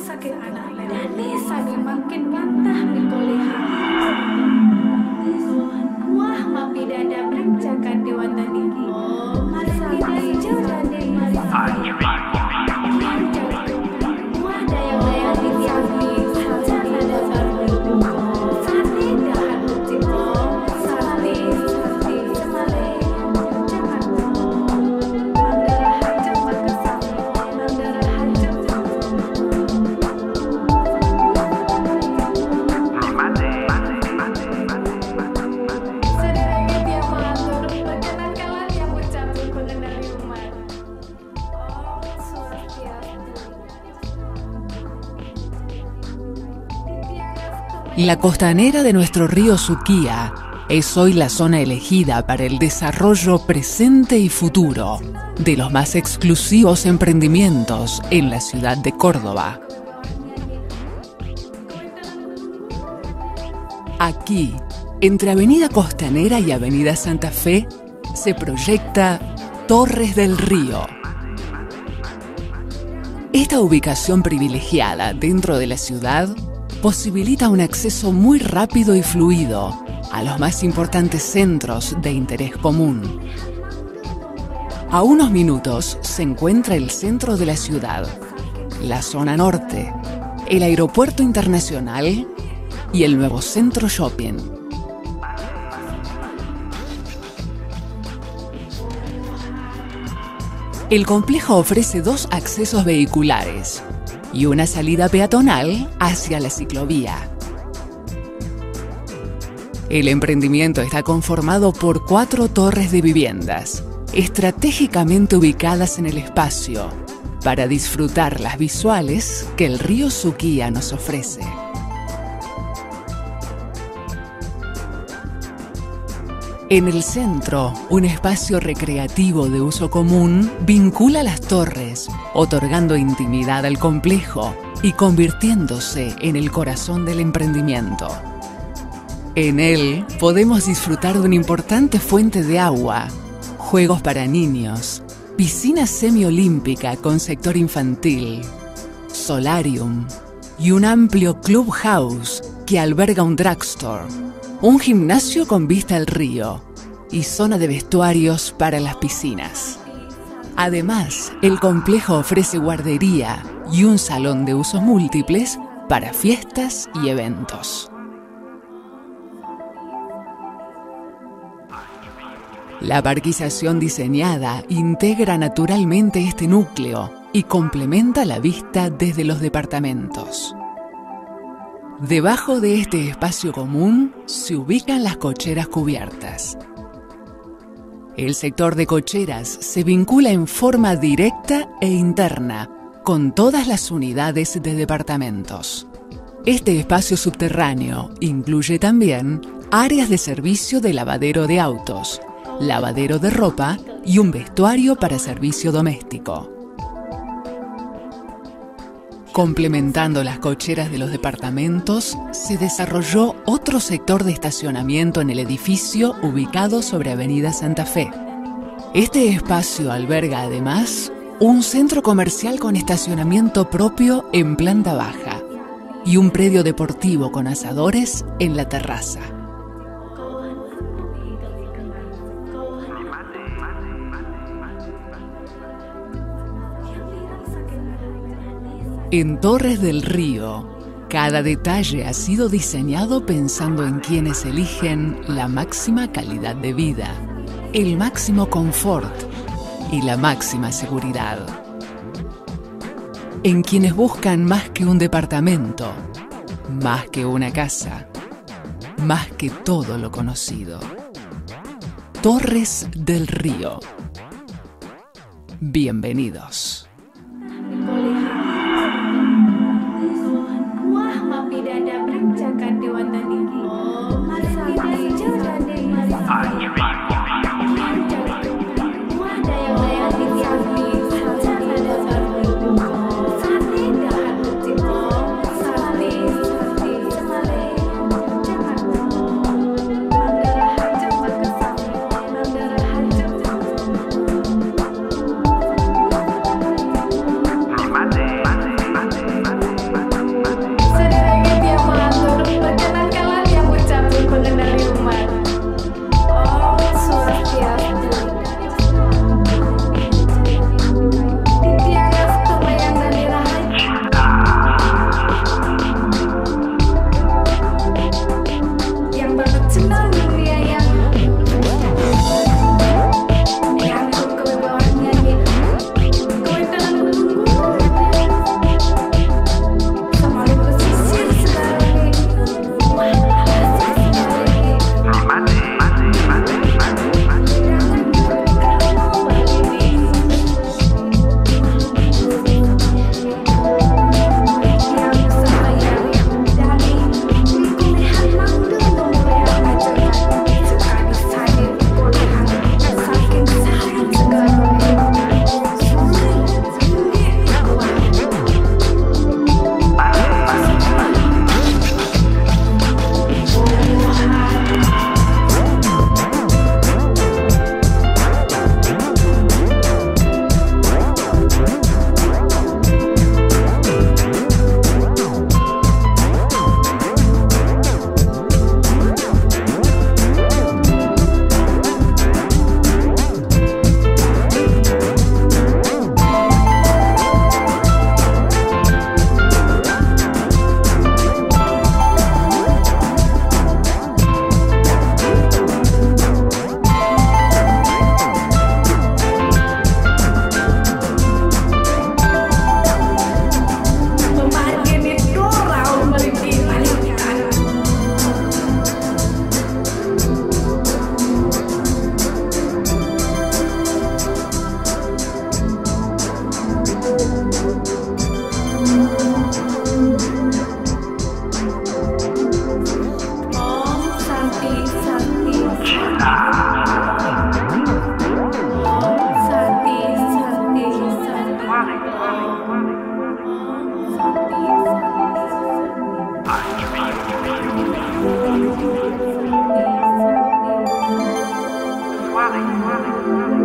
sakit anak dan Nisa makin bantah mikoleha. Wah mapi dada berencakan dewan La costanera de nuestro río Suquía es hoy la zona elegida para el desarrollo presente y futuro de los más exclusivos emprendimientos en la ciudad de Córdoba. Aquí, entre Avenida Costanera y Avenida Santa Fe, se proyecta Torres del Río. Esta ubicación privilegiada dentro de la ciudad posibilita un acceso muy rápido y fluido a los más importantes centros de interés común. A unos minutos se encuentra el centro de la ciudad, la zona norte, el aeropuerto internacional y el nuevo centro shopping. El complejo ofrece dos accesos vehiculares y una salida peatonal hacia la ciclovía. El emprendimiento está conformado por cuatro torres de viviendas, estratégicamente ubicadas en el espacio, para disfrutar las visuales que el río Suquía nos ofrece. En el centro, un espacio recreativo de uso común vincula las torres, otorgando intimidad al complejo y convirtiéndose en el corazón del emprendimiento. En él podemos disfrutar de una importante fuente de agua, juegos para niños, piscina semiolímpica con sector infantil, solarium y un amplio clubhouse que alberga un drugstore, un gimnasio con vista al río y zona de vestuarios para las piscinas. Además, el complejo ofrece guardería y un salón de usos múltiples para fiestas y eventos. La parquización diseñada integra naturalmente este núcleo y complementa la vista desde los departamentos. Debajo de este espacio común se ubican las cocheras cubiertas. El sector de cocheras se vincula en forma directa e interna con todas las unidades de departamentos. Este espacio subterráneo incluye también áreas de servicio de lavadero de autos, lavadero de ropa y un vestuario para servicio doméstico. Complementando las cocheras de los departamentos, se desarrolló otro sector de estacionamiento en el edificio ubicado sobre Avenida Santa Fe. Este espacio alberga además un centro comercial con estacionamiento propio en planta baja y un predio deportivo con asadores en la terraza. En Torres del Río, cada detalle ha sido diseñado pensando en quienes eligen la máxima calidad de vida, el máximo confort y la máxima seguridad. En quienes buscan más que un departamento, más que una casa, más que todo lo conocido. Torres del Río. Bienvenidos. Swelling, swelling, swelling.